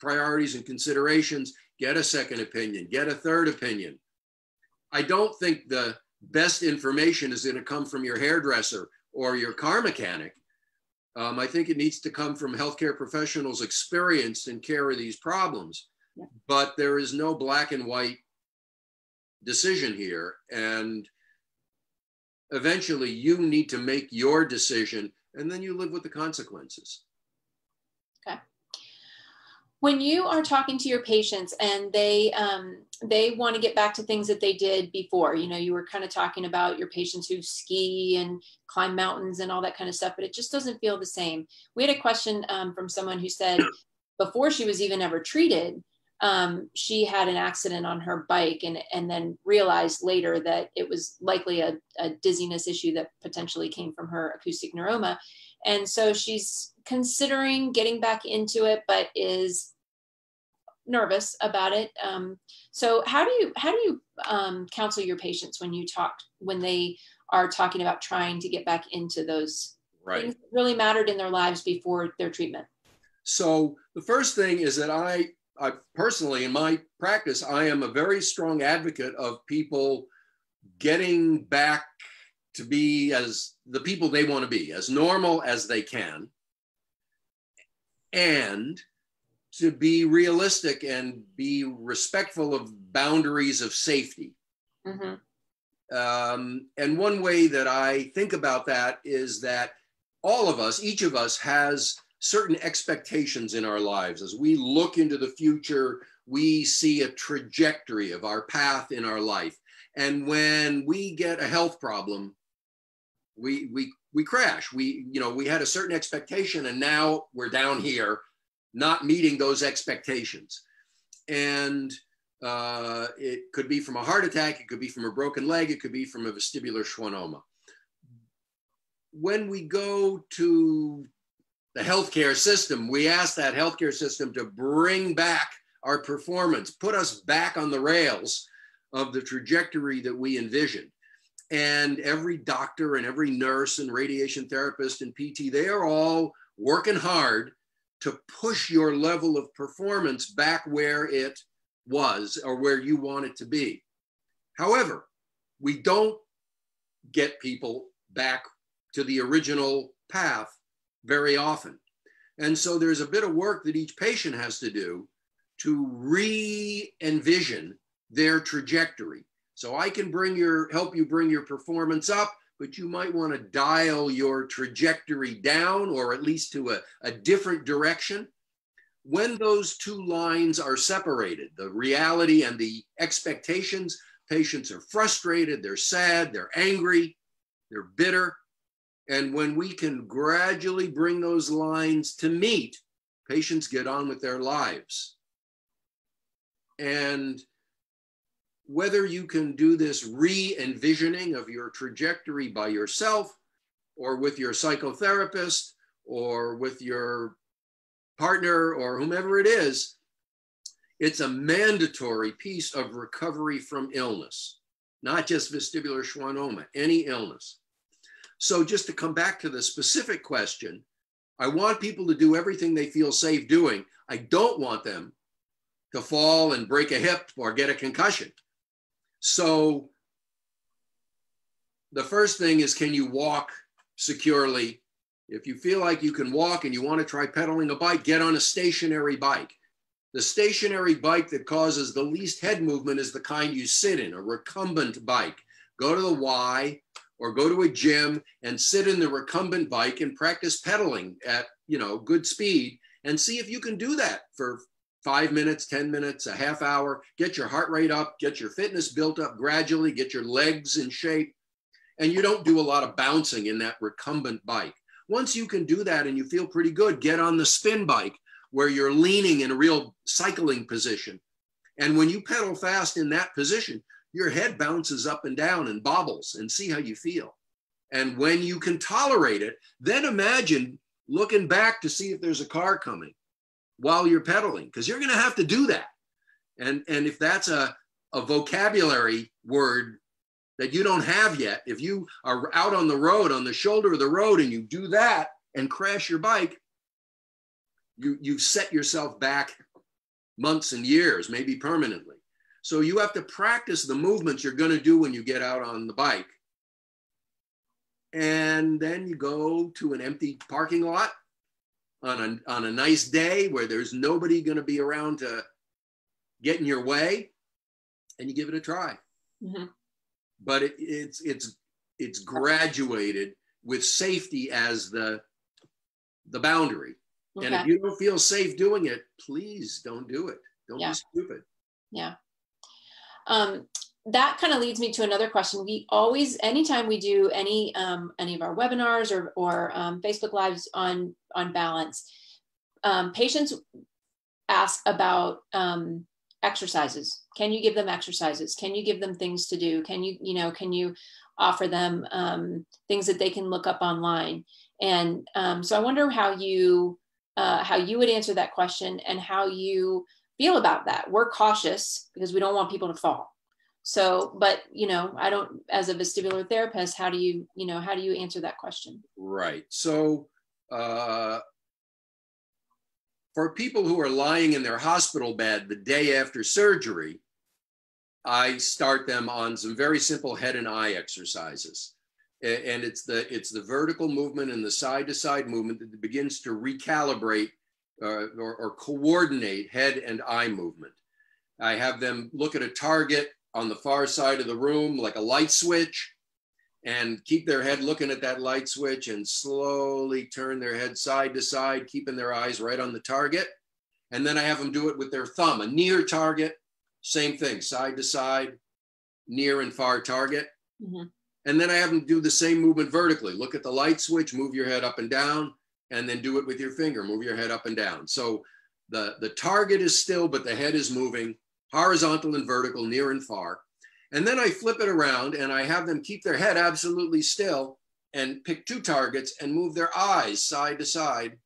priorities and considerations, get a second opinion, get a third opinion. I don't think the best information is going to come from your hairdresser or your car mechanic. Um, I think it needs to come from healthcare professionals experienced in care of these problems. Yeah. But there is no black and white decision here. And eventually you need to make your decision and then you live with the consequences. When you are talking to your patients and they um, they want to get back to things that they did before, you know, you were kind of talking about your patients who ski and climb mountains and all that kind of stuff, but it just doesn't feel the same. We had a question um, from someone who said before she was even ever treated, um, she had an accident on her bike and, and then realized later that it was likely a, a dizziness issue that potentially came from her acoustic neuroma. And so she's considering getting back into it, but is nervous about it. Um, so how do you how do you um, counsel your patients when you talk when they are talking about trying to get back into those right. things that really mattered in their lives before their treatment? So the first thing is that I I personally, in my practice, I am a very strong advocate of people getting back to be as the people they want to be, as normal as they can, and to be realistic and be respectful of boundaries of safety. Mm-hmm. Um, and one way that I think about that is that all of us, each of us, has certain expectations in our lives. As we look into the future, we see a trajectory of our path in our life. And when we get a health problem, we we we crash. We you know we had a certain expectation, and now we're down here, not meeting those expectations. And uh, it could be from a heart attack, it could be from a broken leg, it could be from a vestibular schwannoma. When we go to the healthcare system. We ask that healthcare system to bring back our performance, put us back on the rails of the trajectory that we envisioned. And every doctor and every nurse and radiation therapist and PT, they are all working hard to push your level of performance back where it was or where you want it to be. However, we don't get people back to the original path very often. And so there's a bit of work that each patient has to do to re envision their trajectory. So I can bring your help you bring your performance up, but you might want to dial your trajectory down or at least to a, a different direction. When those two lines are separated, the reality and the expectations, patients are frustrated, they're sad, they're angry, they're bitter. And when we can gradually bring those lines to meet, patients get on with their lives. And whether you can do this re envisioning of your trajectory by yourself or with your psychotherapist or with your partner or whomever it is, it's a mandatory piece of recovery from illness, not just vestibular schwannoma, any illness. So, just to come back to the specific question, I want people to do everything they feel safe doing. I don't want them to fall and break a hip or get a concussion. So, the first thing is can you walk securely? If you feel like you can walk and you want to try pedaling a bike, get on a stationary bike. The stationary bike that causes the least head movement is the kind you sit in, a recumbent bike. Go to the Y, or go to a gym and sit in the recumbent bike and practice pedaling at you know good speed and see if you can do that for five minutes 10 minutes a half hour. Get your heart rate up get your fitness built up gradually get your legs in shape. And you don't do a lot of bouncing in that recumbent bike. Once you can do that and you feel pretty good get on the spin bike where you're leaning in a real cycling position. And when you pedal fast in that position your head bounces up and down and bobbles and see how you feel. And when you can tolerate it, then imagine looking back to see if there's a car coming while you're pedaling, because you're going to have to do that. And, and if that's a, a vocabulary word that you don't have yet, if you are out on the road, on the shoulder of the road, and you do that and crash your bike, you, you've set yourself back months and years, maybe permanently. So you have to practice the movements you're going to do when you get out on the bike. And then you go to an empty parking lot on a, on a nice day where there's nobody going to be around to get in your way and you give it a try. Mm-hmm. But it, it's, it's, it's graduated with safety as the, the boundary. Okay. And if you don't feel safe doing it, please don't do it. Don't yeah. be stupid. Yeah. Um, that kind of leads me to another question. We always, anytime we do any um, any of our webinars or, or um, Facebook lives on on balance, um, patients ask about um, exercises. Can you give them exercises? Can you give them things to do? Can you you know can you offer them um, things that they can look up online? And um, so I wonder how you uh, how you would answer that question and how you feel about that. We're cautious because we don't want people to fall. So, but you know, I don't, as a vestibular therapist, how do you, you know, how do you answer that question? Right. So, uh, for people who are lying in their hospital bed the day after surgery, I start them on some very simple head and eye exercises. And it's the it's the vertical movement and the side to side movement that begins to recalibrate uh, or, or coordinate head and eye movement. I have them look at a target on the far side of the room, like a light switch, and keep their head looking at that light switch and slowly turn their head side to side, keeping their eyes right on the target. And then I have them do it with their thumb, a near target, same thing, side to side, near and far target. Mm-hmm. And then I have them do the same movement vertically. Look at the light switch, move your head up and down, and then do it with your finger, move your head up and down. So the, the target is still, but the head is moving horizontal and vertical, near and far. And then I flip it around and I have them keep their head absolutely still and pick two targets and move their eyes side to side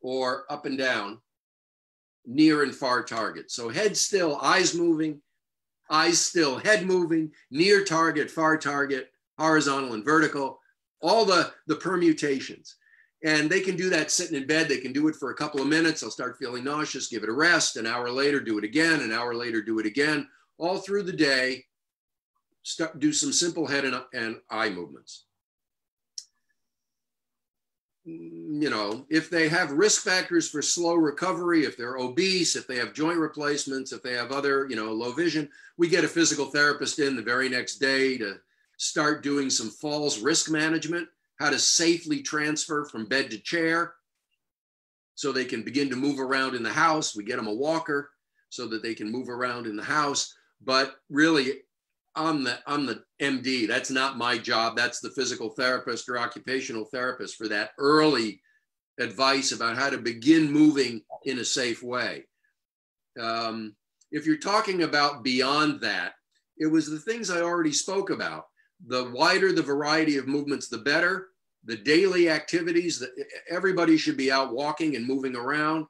or up and down, near and far target. So head still, eyes moving, eyes still, head moving, near target, far target, horizontal and vertical, all the, the permutations. And they can do that sitting in bed. They can do it for a couple of minutes. They'll start feeling nauseous, give it a rest. An hour later, do it again. An hour later, do it again. All through the day, start, do some simple head and, and eye movements. Mm, you know, if they have risk factors for slow recovery, if they're obese, if they have joint replacements, if they have other, you know, low vision, we get a physical therapist in the very next day to start doing some falls risk management how to safely transfer from bed to chair so they can begin to move around in the house. We get them a walker so that they can move around in the house. But really, I'm the I'm the MD. That's not my job. That's the physical therapist or occupational therapist for that early advice about how to begin moving in a safe way. Um, if you're talking about beyond that, it was the things I already spoke about the wider the variety of movements, the better. The daily activities, that everybody should be out walking and moving around.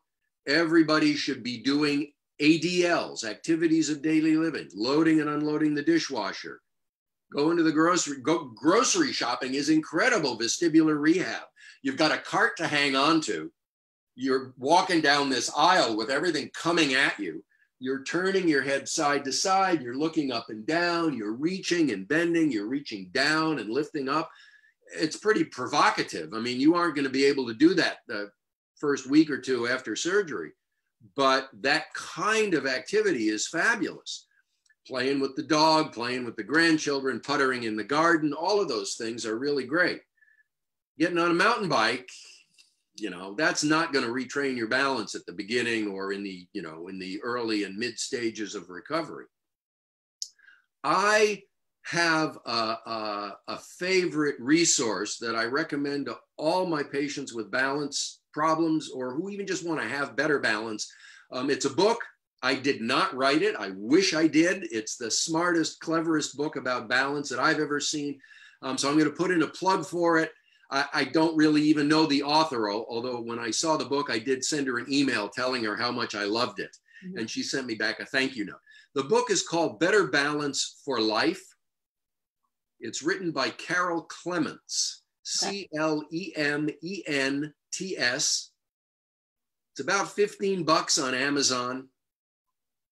Everybody should be doing ADLs, activities of daily living, loading and unloading the dishwasher. Going to the grocery, go, grocery shopping is incredible vestibular rehab. You've got a cart to hang on to. You're walking down this aisle with everything coming at you you're turning your head side to side, you're looking up and down, you're reaching and bending, you're reaching down and lifting up. It's pretty provocative. I mean, you aren't going to be able to do that the first week or two after surgery, but that kind of activity is fabulous. Playing with the dog, playing with the grandchildren, puttering in the garden, all of those things are really great. Getting on a mountain bike you know that's not going to retrain your balance at the beginning or in the you know in the early and mid stages of recovery. I have a, a, a, favorite resource that i recommend to all my patients with balance problems or who even just want to have better balance. Um, it's a book. I did not write it. I wish i did. It's the smartest cleverest book about balance that i've ever seen. Um, so i'm going to put in a plug for it I, I, don't really even know the author, although when I saw the book, I did send her an email telling her how much I loved it. Mm-hmm. And she sent me back a thank you note. The book is called Better Balance for Life. It's written by Carol Clements, C L E M E N T S. It's about 15 bucks on Amazon.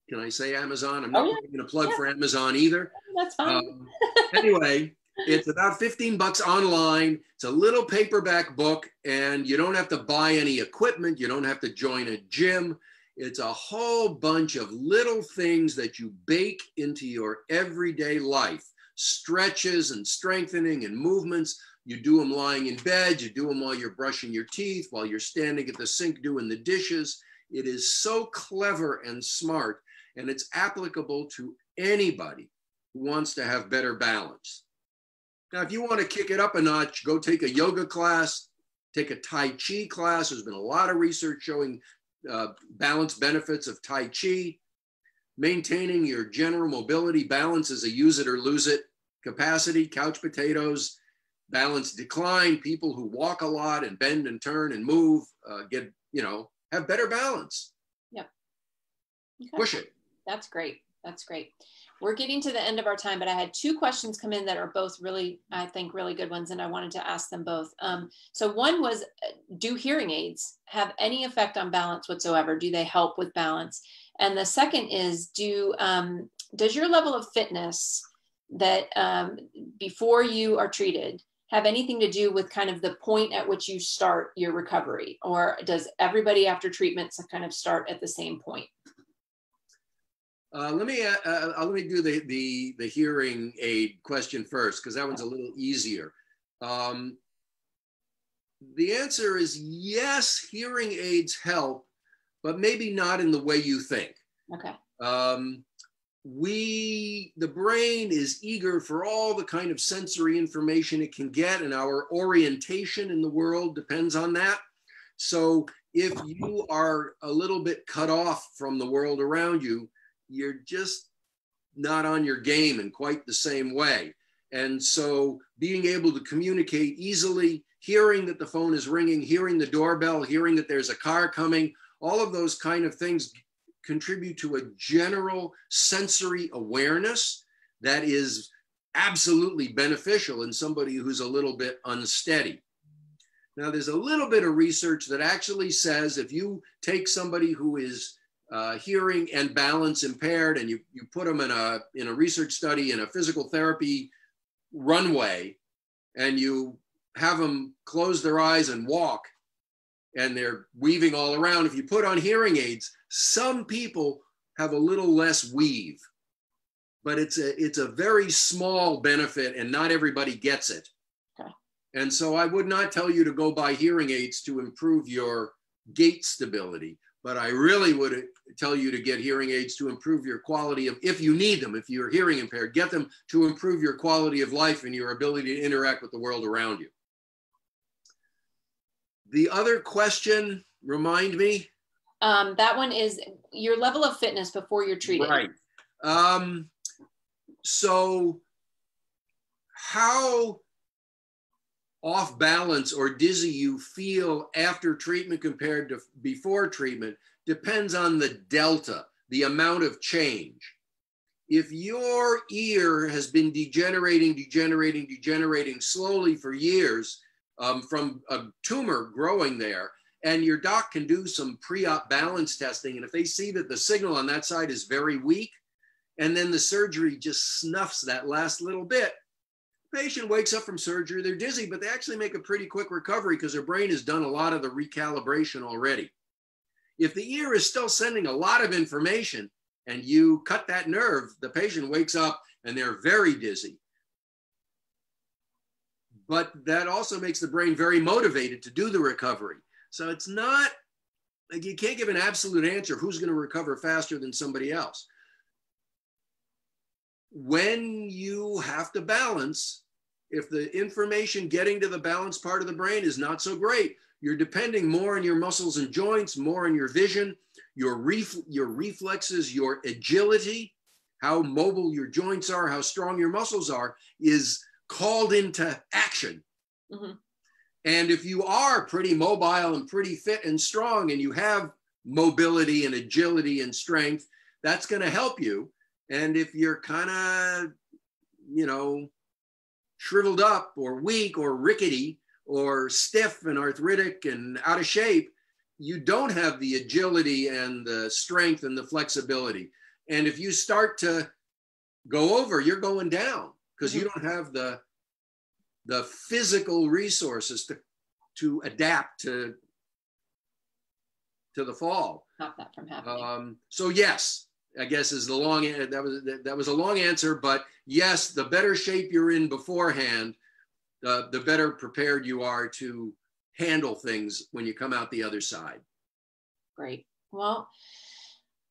Can I say Amazon? I'm not Oh, yeah. going to plug Yeah. for Amazon either. That's fine. Um, anyway, it's about 15 bucks online. It's a little paperback book, and you don't have to buy any equipment. You don't have to join a gym. It's a whole bunch of little things that you bake into your everyday life stretches and strengthening and movements. You do them lying in bed, you do them while you're brushing your teeth, while you're standing at the sink doing the dishes. It is so clever and smart, and it's applicable to anybody who wants to have better balance. Now, if you want to kick it up a notch, go take a yoga class, take a Tai Chi class. There's been a lot of research showing uh, balance benefits of Tai Chi. Maintaining your general mobility balance is a use it or lose it capacity, couch potatoes, balance decline. People who walk a lot and bend and turn and move uh, get, you know, have better balance. Okay. Push it. That's great. That's great. We're getting to the end of our time, but I had two questions come in that are both really, I think, really good ones, and I wanted to ask them both. Um, so one was, uh, do hearing aids have any effect on balance whatsoever? Do they help with balance? And the second is, do um, does your level of fitness that um, before you are treated have anything to do with kind of the point at which you start your recovery, or does everybody after treatments kind of start at the same point? Uh, let me uh, uh, let me do the the the hearing aid question first because that one's a little easier. Um, the answer is yes, hearing aids help, but maybe not in the way you think. Okay. Um, we the brain is eager for all the kind of sensory information it can get, and our orientation in the world depends on that. So if you are a little bit cut off from the world around you, you're just not on your game in quite the same way. And so being able to communicate easily, hearing that the phone is ringing, hearing the doorbell, hearing that there's a car coming, all of those kind of things contribute to a general sensory awareness that is absolutely beneficial in somebody who's a little bit unsteady. Now, there's a little bit of research that actually says if you take somebody who is uh, hearing and balance impaired and you, you put them in a, in a research study in a physical therapy runway and you have them close their eyes and walk and they're weaving all around. If you put on hearing aids, some people have a little less weave, but it's a it's a very small benefit, and not everybody gets it. Okay. And so I would not tell you to go buy hearing aids to improve your gait stability, but I really would tell you to get hearing aids to improve your quality of if you need them, if you're hearing impaired, get them to improve your quality of life and your ability to interact with the world around you. The other question, remind me. Um, that one is your level of fitness before you're treated. Right. Um, so, how off balance or dizzy you feel after treatment compared to before treatment depends on the delta, the amount of change. If your ear has been degenerating, degenerating, degenerating slowly for years um, from a tumor growing there, and your doc can do some pre-op balance testing, and if they see that the signal on that side is very weak, and then the surgery just snuffs that last little bit, patient wakes up from surgery, they're dizzy, but they actually make a pretty quick recovery because their brain has done a lot of the recalibration already. If the ear is still sending a lot of information and you cut that nerve, the patient wakes up and they're very dizzy. But that also makes the brain very motivated to do the recovery. So it's not like you can't give an absolute answer who's going to recover faster than somebody else. When you have to balance, if the information getting to the balance part of the brain is not so great, you're depending more on your muscles and joints, more on your vision, your, ref- your reflexes, your agility, how mobile your joints are, how strong your muscles are, is called into action. Mm-hmm. And if you are pretty mobile and pretty fit and strong and you have mobility and agility and strength, that's going to help you. And if you're kind of, you know, shriveled up or weak or rickety or stiff and arthritic and out of shape, you don't have the agility and the strength and the flexibility. And if you start to go over, you're going down because you don't have the the physical resources to to adapt to to the fall. Stop that from happening. Um, so yes, I guess is the long that was that was a long answer, but yes, the better shape you're in beforehand, the the better prepared you are to handle things when you come out the other side. Great. Well,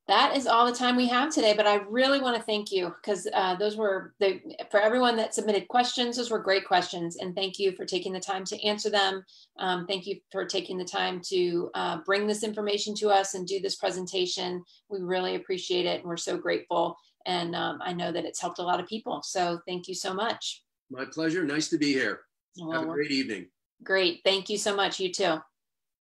that is all the time we have today, but I really want to thank you because uh, those were the for everyone that submitted questions. Those were great questions, and thank you for taking the time to answer them. Um, thank you for taking the time to uh, bring this information to us and do this presentation. We really appreciate it, and we're so grateful. And um, I know that it's helped a lot of people. So thank you so much. My pleasure. Nice to be here. Well, Have a great evening. Great. Thank you so much. You too.